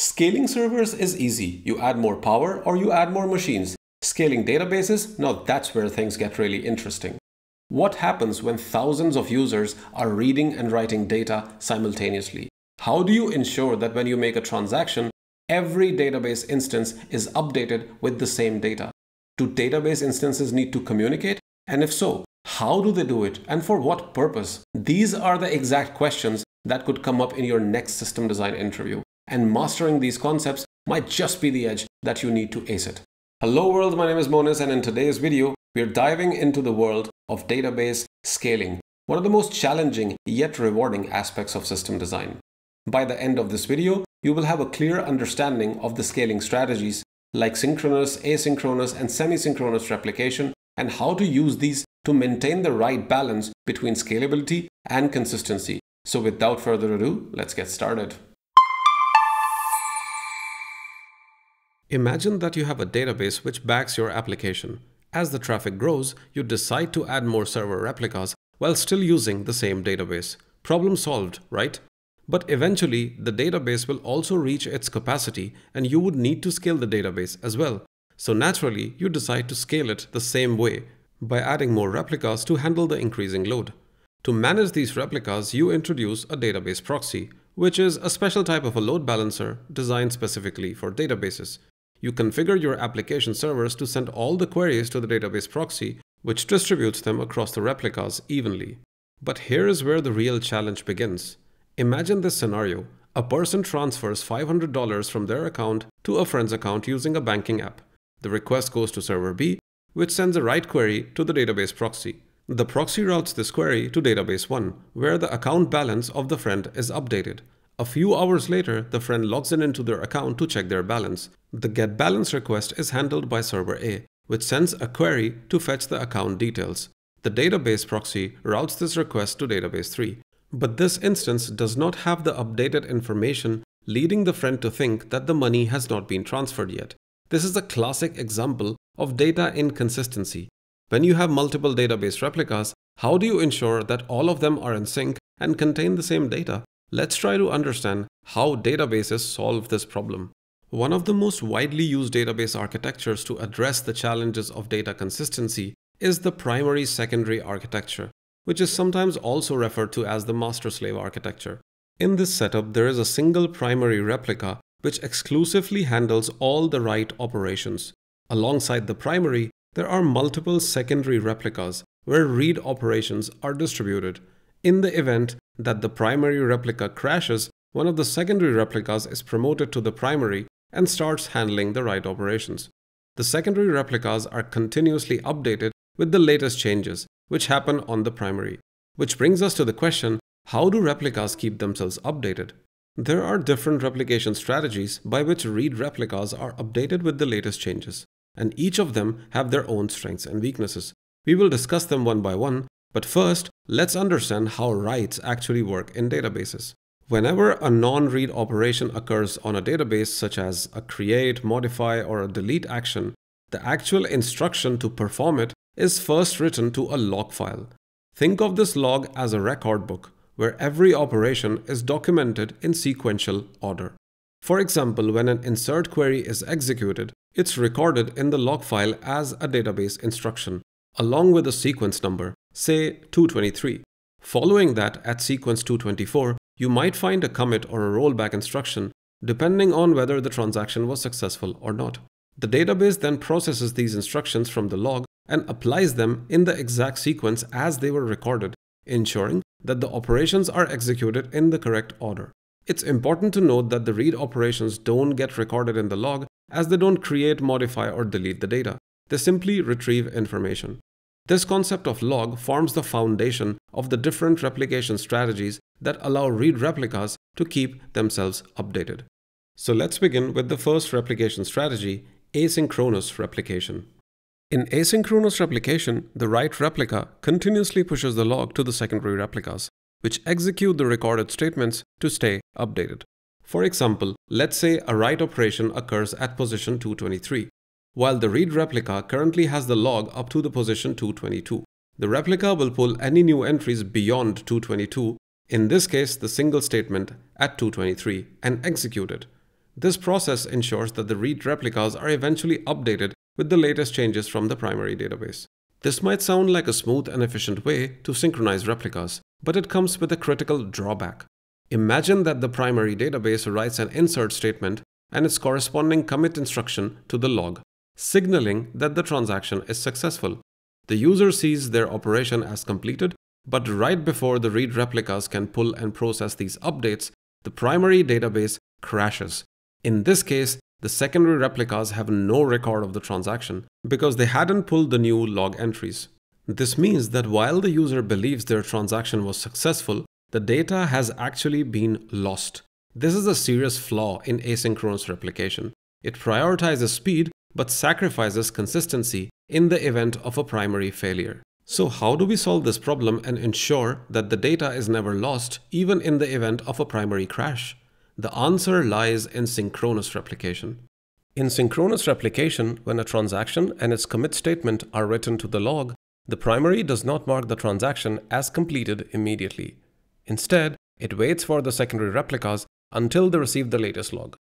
Scaling servers is easy. You add more power or you add more machines. Scaling databases, now that's where things get really interesting. What happens when thousands of users are reading and writing data simultaneously? How do you ensure that when you make a transaction, every database instance is updated with the same data? Do database instances need to communicate? And if so, how do they do it and for what purpose? These are the exact questions that could come up in your next system design interview. And mastering these concepts might just be the edge that you need to ace it. Hello world, my name is Monis and in today's video, we're diving into the world of database scaling, one of the most challenging yet rewarding aspects of system design. By the end of this video, you will have a clear understanding of the scaling strategies like synchronous, asynchronous, and semi-synchronous replication and how to use these to maintain the right balance between scalability and consistency. So without further ado, let's get started. Imagine that you have a database which backs your application. As the traffic grows, you decide to add more server replicas while still using the same database. Problem solved, right? But eventually, the database will also reach its capacity and you would need to scale the database as well. So naturally, you decide to scale it the same way by adding more replicas to handle the increasing load. To manage these replicas, you introduce a database proxy, which is a special type of a load balancer designed specifically for databases. You configure your application servers to send all the queries to the database proxy, which distributes them across the replicas evenly. But here is where the real challenge begins. Imagine this scenario. A person transfers $500 from their account to a friend's account using a banking app. The request goes to server B, which sends a write query to the database proxy. The proxy routes this query to database 1, where the account balance of the friend is updated. A few hours later, the friend logs in into their account to check their balance. The get balance request is handled by server A, which sends a query to fetch the account details. The database proxy routes this request to database 3. But this instance does not have the updated information, leading the friend to think that the money has not been transferred yet. This is a classic example of data inconsistency. When you have multiple database replicas, how do you ensure that all of them are in sync and contain the same data? Let's try to understand how databases solve this problem. One of the most widely used database architectures to address the challenges of data consistency is the primary-secondary architecture, which is sometimes also referred to as the master-slave architecture. In this setup, there is a single primary replica which exclusively handles all the write operations. Alongside the primary, there are multiple secondary replicas where read operations are distributed. In the event that the primary replica crashes, one of the secondary replicas is promoted to the primary and starts handling the write operations. The secondary replicas are continuously updated with the latest changes, which happen on the primary. Which brings us to the question, how do replicas keep themselves updated? There are different replication strategies by which read replicas are updated with the latest changes, and each of them have their own strengths and weaknesses. We will discuss them one by one, but first, let's understand how writes actually work in databases. Whenever a non-read operation occurs on a database such as a create, modify, or a delete action, the actual instruction to perform it is first written to a log file. Think of this log as a record book, where every operation is documented in sequential order. For example, when an insert query is executed, it's recorded in the log file as a database instruction, along with a sequence number, say 223. Following that, at sequence 224, you might find a commit or a rollback instruction depending on whether the transaction was successful or not. The database then processes these instructions from the log and applies them in the exact sequence as they were recorded, ensuring that the operations are executed in the correct order. It's important to note that the read operations don't get recorded in the log as they don't create, modify, or delete the data. They simply retrieve information. This concept of log forms the foundation of the different replication strategies that allow read replicas to keep themselves updated. So let's begin with the first replication strategy, asynchronous replication. In asynchronous replication, the write replica continuously pushes the log to the secondary replicas, which execute the recorded statements to stay updated. For example, let's say a write operation occurs at position 223 while the read replica currently has the log up to the position 222. The replica will pull any new entries beyond 222, in this case the single statement at 223, and execute it. This process ensures that the read replicas are eventually updated with the latest changes from the primary database. This might sound like a smooth and efficient way to synchronize replicas, but it comes with a critical drawback. Imagine that the primary database writes an insert statement and its corresponding commit instruction to the log, signaling that the transaction is successful. The user sees their operation as completed, but right before the read replicas can pull and process these updates, the primary database crashes. In this case, the secondary replicas have no record of the transaction because they hadn't pulled the new log entries. This means that while the user believes their transaction was successful, the data has actually been lost. This is a serious flaw in asynchronous replication. It prioritizes speed but sacrifices consistency in the event of a primary failure. So how do we solve this problem and ensure that the data is never lost even in the event of a primary crash? The answer lies in synchronous replication. In synchronous replication, when a transaction and its commit statement are written to the log, the primary does not mark the transaction as completed immediately. Instead, it waits for the secondary replicas until they receive the latest log.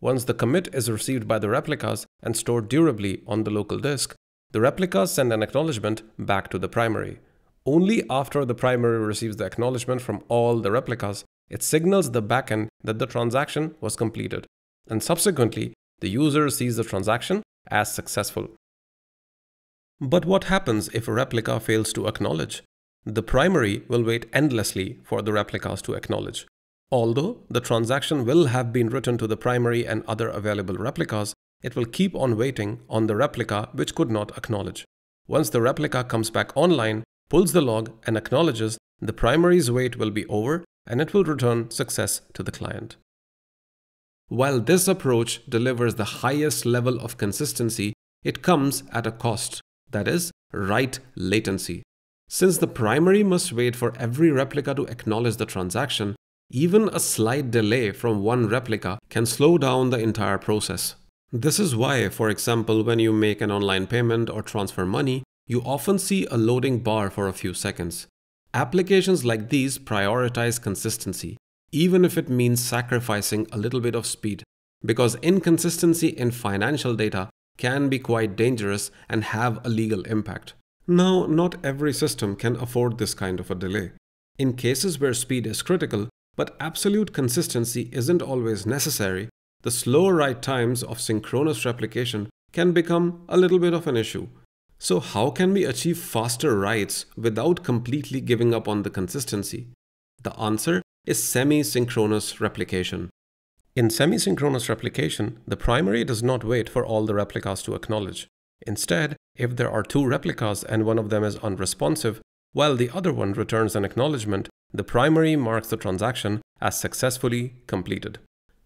Once the commit is received by the replicas and stored durably on the local disk, the replicas send an acknowledgement back to the primary. Only after the primary receives the acknowledgement from all the replicas it signals the backend that the transaction was completed, and subsequently, the user sees the transaction as successful. But what happens if a replica fails to acknowledge? The primary will wait endlessly for the replicas to acknowledge. Although the transaction will have been written to the primary and other available replicas, it will keep on waiting on the replica which could not acknowledge. Once the replica comes back online, pulls the log and acknowledges, the primary's wait will be over and it will return success to the client. While this approach delivers the highest level of consistency, it comes at a cost, that is, write latency. Since the primary must wait for every replica to acknowledge the transaction, even a slight delay from one replica can slow down the entire process. This is why, for example, when you make an online payment or transfer money, you often see a loading bar for a few seconds. Applications like these prioritize consistency, even if it means sacrificing a little bit of speed, because inconsistency in financial data can be quite dangerous and have a legal impact. Now, not every system can afford this kind of a delay. In cases where speed is critical, but absolute consistency isn't always necessary, the slow write times of synchronous replication can become a little bit of an issue, so how can we achieve faster writes without completely giving up on the consistency? The answer is semi-synchronous replication. In semi-synchronous replication, the primary does not wait for all the replicas to acknowledge. Instead, if there are two replicas and one of them is unresponsive, while the other one returns an acknowledgement, the primary marks the transaction as successfully completed.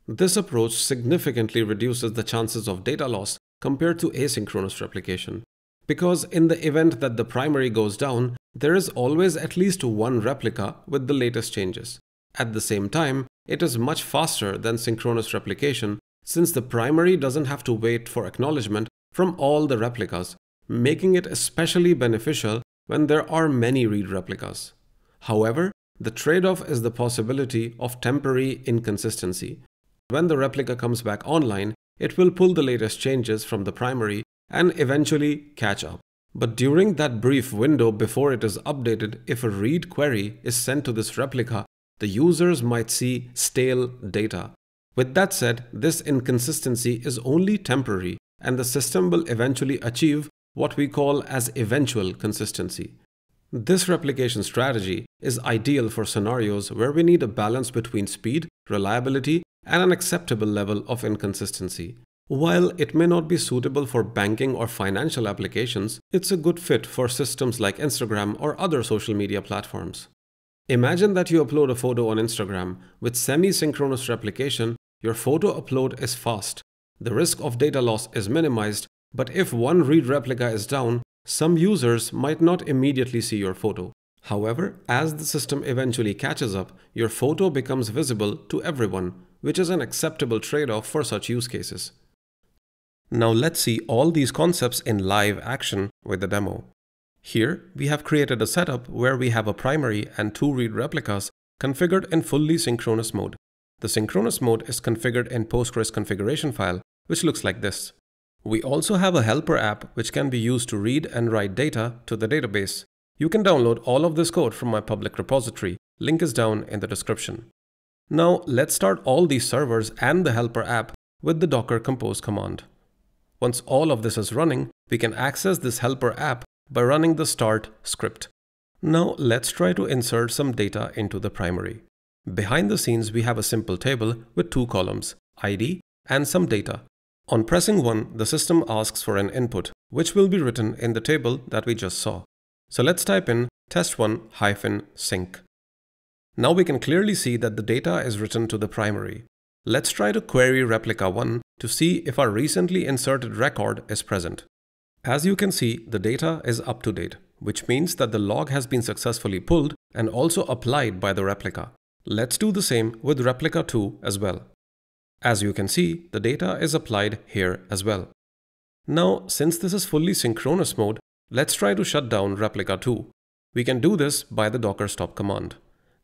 This approach significantly reduces the chances of data loss compared to asynchronous replication. Because in the event that the primary goes down, there is always at least one replica with the latest changes. At the same time, it is much faster than synchronous replication since the primary doesn't have to wait for acknowledgement from all the replicas, making it especially beneficial when there are many read replicas. However, the trade-off is the possibility of temporary inconsistency. When the replica comes back online, it will pull the latest changes from the primary and eventually catch up. But during that brief window before it is updated, if a read query is sent to this replica, the users might see stale data. With that said, this inconsistency is only temporary and the system will eventually achieve what we call as eventual consistency. This replication strategy is ideal for scenarios where we need a balance between speed, reliability, and an acceptable level of inconsistency. While it may not be suitable for banking or financial applications, it's a good fit for systems like Instagram or other social media platforms. Imagine that you upload a photo on Instagram. With semi-synchronous replication, your photo upload is fast. The risk of data loss is minimized, but if one read replica is down, some users might not immediately see your photo. However, as the system eventually catches up, your photo becomes visible to everyone, which is an acceptable trade-off for such use cases. Now let's see all these concepts in live action with the demo. Here, we have created a setup where we have a primary and two read replicas configured in fully synchronous mode. The synchronous mode is configured in Postgres configuration file, which looks like this. We also have a helper app which can be used to read and write data to the database. You can download all of this code from my public repository. Link is down in the description. Now let's start all these servers and the helper app with the docker compose command. Once all of this is running, we can access this helper app by running the start script. Now let's try to insert some data into the primary. Behind the scenes, we have a simple table with two columns, ID and some data. On pressing 1, the system asks for an input, which will be written in the table that we just saw. So let's type in test1-sync. Now we can clearly see that the data is written to the primary. Let's try to query replica 1 to see if our recently inserted record is present. As you can see, the data is up to date, which means that the log has been successfully pulled and also applied by the replica. Let's do the same with replica 2 as well. As you can see, the data is applied here as well. Now, since this is fully synchronous mode, let's try to shut down replica 2. We can do this by the docker stop command.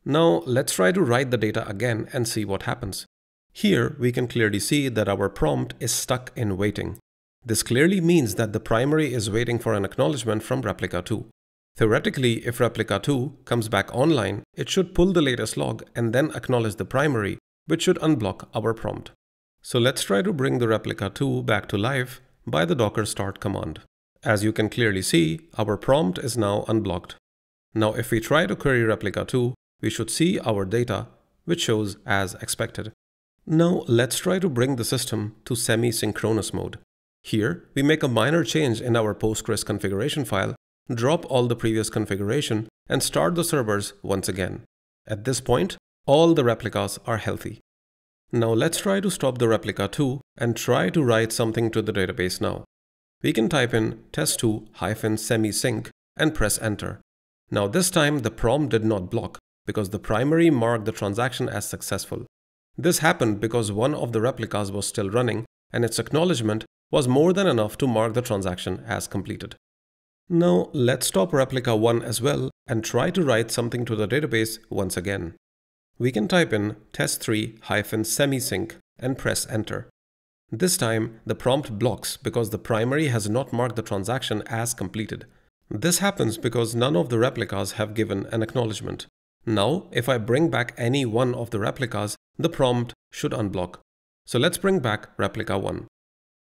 Now, let's try to write the data again and see what happens. Here, we can clearly see that our prompt is stuck in waiting. This clearly means that the primary is waiting for an acknowledgement from replica 2. Theoretically, if replica 2 comes back online, it should pull the latest log and then acknowledge the primary, which should unblock our prompt. So let's try to bring the replica 2 back to life by the docker start command. As you can clearly see, our prompt is now unblocked. Now if we try to query replica 2, we should see our data, which shows as expected. Now let's try to bring the system to semi-synchronous mode. Here, we make a minor change in our Postgres configuration file, drop all the previous configuration, and start the servers once again. At this point, all the replicas are healthy. Now let's try to stop the replica 2 and try to write something to the database now. We can type in test2-semi-sync and press enter. Now this time the prompt did not block because the primary marked the transaction as successful. This happened because one of the replicas was still running and its acknowledgement was more than enough to mark the transaction as completed. Now let's stop replica 1 as well and try to write something to the database once again. We can type in test3-semisync and press enter. This time, the prompt blocks because the primary has not marked the transaction as completed. This happens because none of the replicas have given an acknowledgement. Now, if I bring back any one of the replicas, the prompt should unblock. So let's bring back replica 1.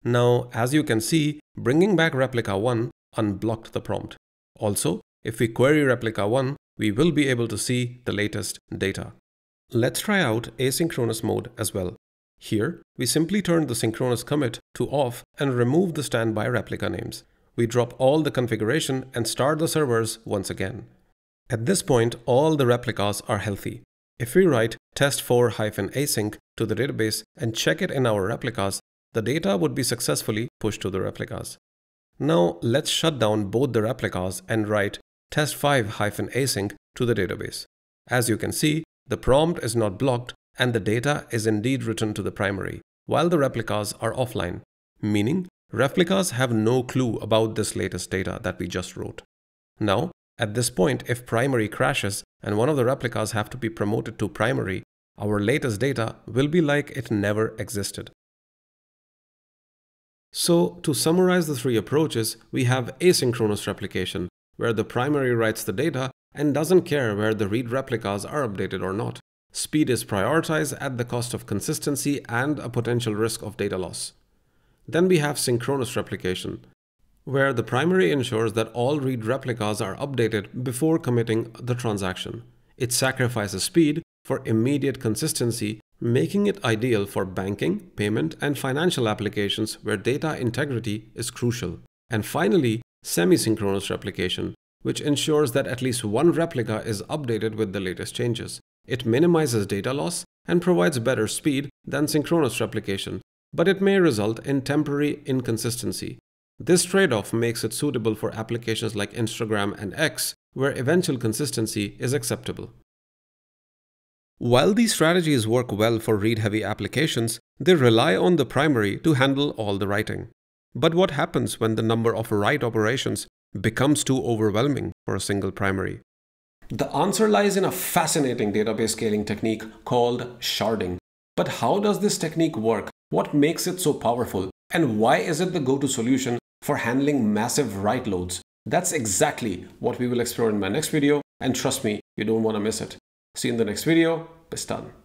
Now, as you can see, bringing back replica 1 unblocked the prompt. Also, if we query replica 1, we will be able to see the latest data. Let's try out asynchronous mode as well. Here, we simply turn the synchronous commit to off and remove the standby replica names. We drop all the configuration and start the servers once again. At this point, all the replicas are healthy. If we write test4-async to the database and check it in our replicas, the data would be successfully pushed to the replicas. Now let's shut down both the replicas and write test5-async to the database. As you can see, the prompt is not blocked and the data is indeed written to the primary, while the replicas are offline, meaning replicas have no clue about this latest data that we just wrote. Now, at this point, if primary crashes and one of the replicas have to be promoted to primary, our latest data will be like it never existed. So, to summarize the three approaches, we have asynchronous replication, where the primary writes the data and doesn't care where the read replicas are updated or not. Speed is prioritized at the cost of consistency and a potential risk of data loss. Then we have synchronous replication, where the primary ensures that all read replicas are updated before committing the transaction. It sacrifices speed for immediate consistency, making it ideal for banking, payment, and financial applications where data integrity is crucial. And finally, semi-synchronous replication, which ensures that at least one replica is updated with the latest changes. It minimizes data loss and provides better speed than synchronous replication, but it may result in temporary inconsistency. This trade-off makes it suitable for applications like Instagram and X, where eventual consistency is acceptable. While these strategies work well for read-heavy applications, they rely on the primary to handle all the writing. But what happens when the number of write operations becomes too overwhelming for a single primary? The answer lies in a fascinating database scaling technique called sharding. But how does this technique work? What makes it so powerful? And why is it the go-to solution for handling massive write loads? That's exactly what we will explore in my next video. And trust me, you don't want to miss it. See you in the next video. Bis dann.